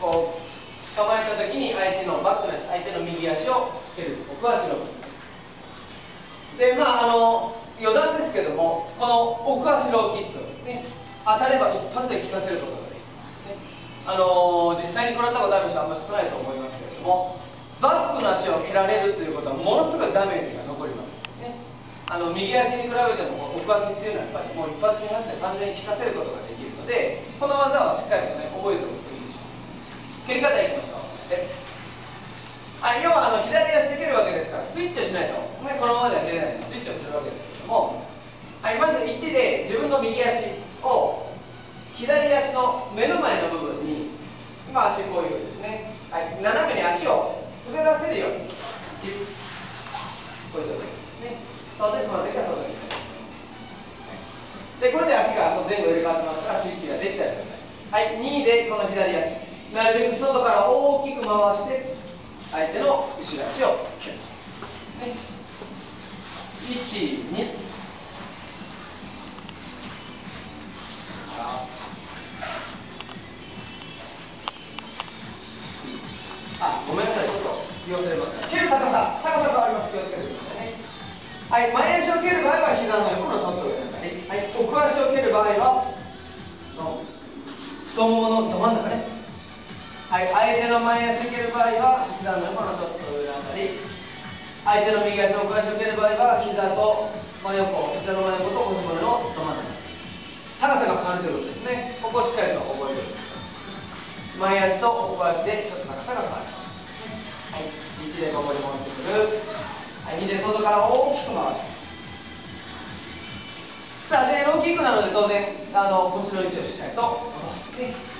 こう構えた時に相手のバックの足相手の右足を蹴る奥足ローキックでまああの余談ですけどもこの奥足ローキック、ね、当たれば一発で効かせることができる、ね、あの実際に食らったことある人はあんまり少ないと思いますけれどもバックの足を蹴られるということはものすごいダメージが残ります。ね。あの右足に比べても奥足っていうのはやっぱりもう一発二発で完全に効かせることができるのでこの技はしっかりとね覚えておくといいでしょう蹴り方いきましょうはい、要はあの左足で蹴るわけですからスイッチをしないと、ね、このままでは蹴れないのでスイッチをするわけですけども、はい、まず1で自分の右足を左足の目の前の部分に今足こういうふうですね、はい、斜めに足を滑らせるように。こういう状態ですね。当然その時はそうだけでこれで足が前後入れ替わってますからスイッチができた状態。はい2でこの左足。なるべく外から大きく回して相手の後ろ足を蹴る、ね、12あごめんなさいちょっと気を忘れました蹴る高さ高さ変わります気をつけてくださいねはい、前足を蹴る場合は膝の横のちょっと上の辺り、はい、奥足を蹴る場合は太もものど真ん中ねはい相手の前足を蹴る場合は膝の横のちょっと上の辺り。相手の右足を奥足を蹴る場合は膝と真横膝の真横と腰骨のど真ん中。高さが変わるということですね。ここをしっかりと覚えておいてください。前足と奥足でちょっと高さが変わります、はい、1でここに持ってくる。右で外から大きく回す。さあでローキックなので当然あの腰の位置をしっかりと落とす。腰